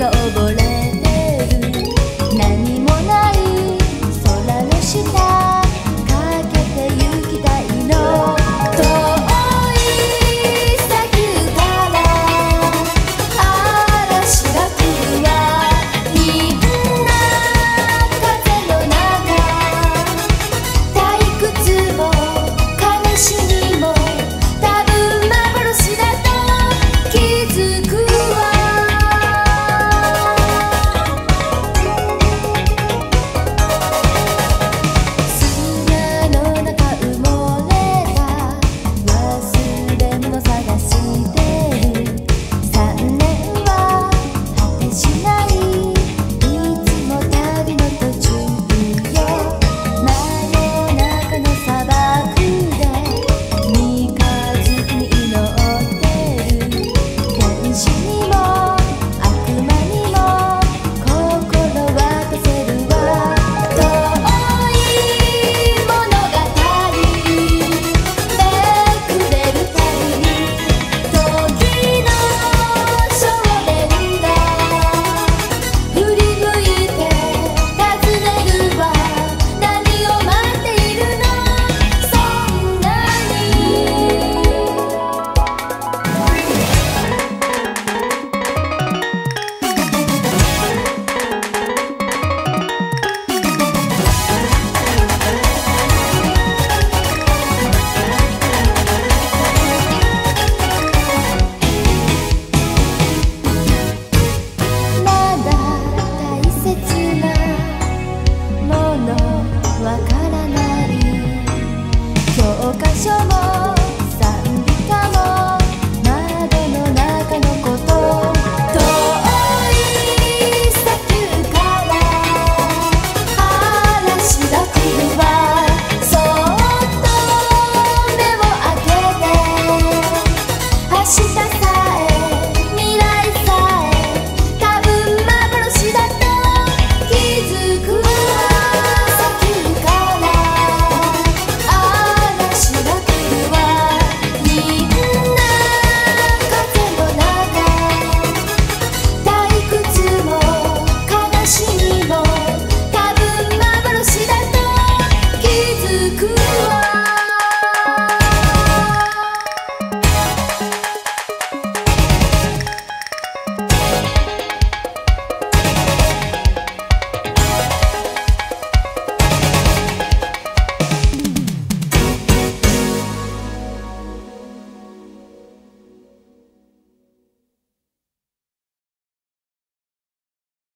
the old